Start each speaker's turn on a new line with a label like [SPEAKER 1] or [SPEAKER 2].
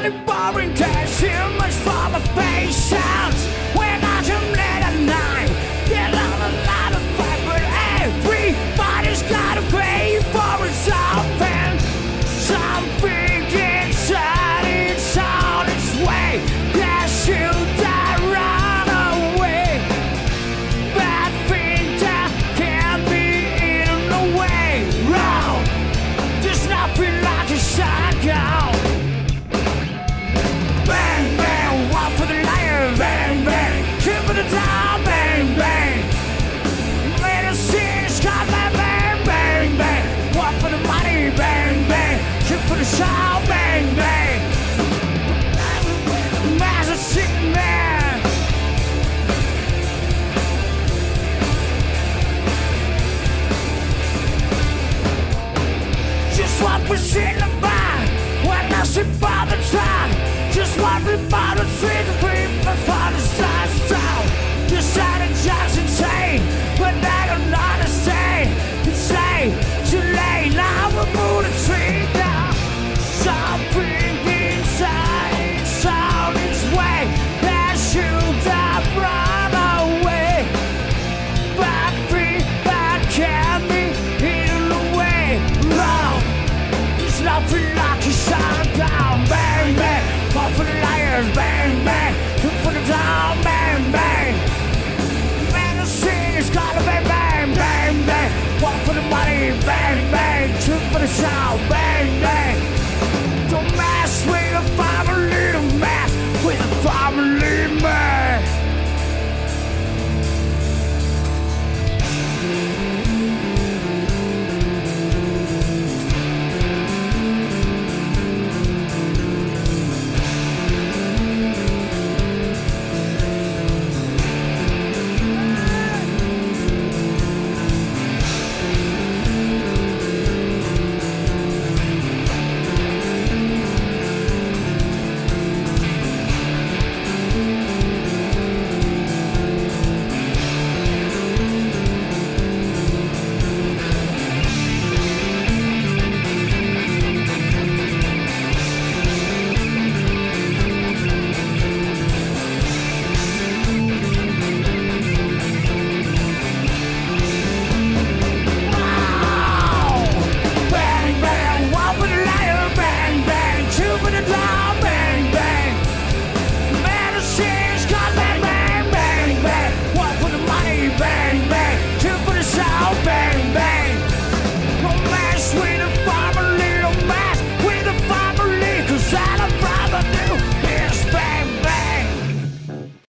[SPEAKER 1] got a boring taste, too much for my patience. Everybody sing